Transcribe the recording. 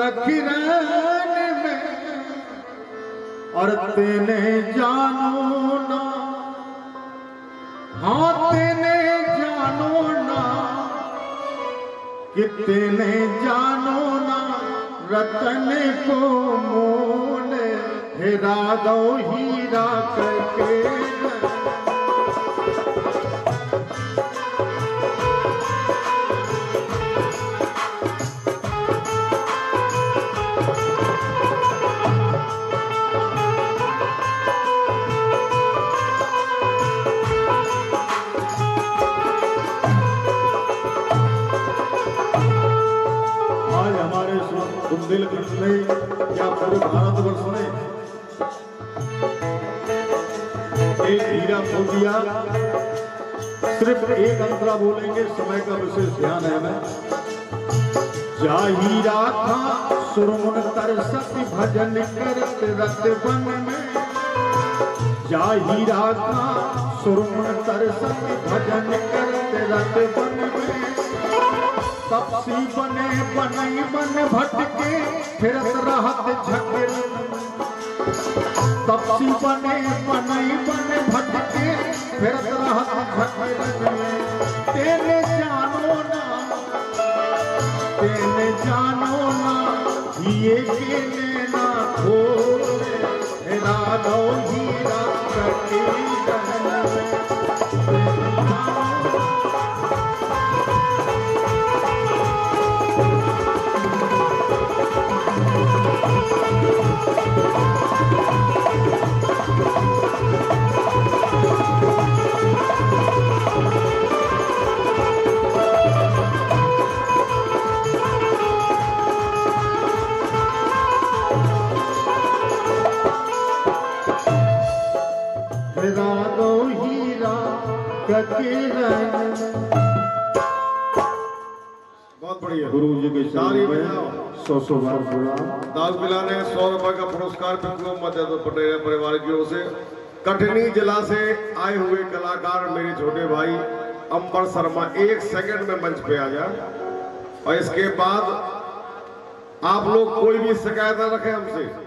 किरण में, और तेने जानो ना। हाँ तेने जानो ना कि तेने जानो ना रतन को मोने हेरा दो हीरा करके। बुंदेलखंड में या पूरे भारतवर्ष में एक हीरा खो दिया सिर्फ़ एक अंतरा बोलेंगे, समय का विशेष ध्यान है हमें। जा हीरा था, सुरमुन तरसत भजन करत रत वन में। जा हीरा था, सुरमुन तरसत भजन करत रत में तपसी बने बनई बन भटके, फिरत रहत झकेर तपसी बने बनई बन भटके, फिरत रहत झकेर तेरे जानो ना तेने जानो ना, ये के लेना खोले दो हीरा कटी रहने। बहुत बढ़िया। गुरु जी के। में सौ सौ बार दाल मिलाने सौ रुपए का पुरस्कार पटेल परिवार की ओर से। कटनी जिला से आए हुए कलाकार मेरे छोटे भाई अंबर शर्मा एक सेकंड में मंच पे आ जाए और इसके बाद आप लोग कोई भी शिकायत न रखें हमसे।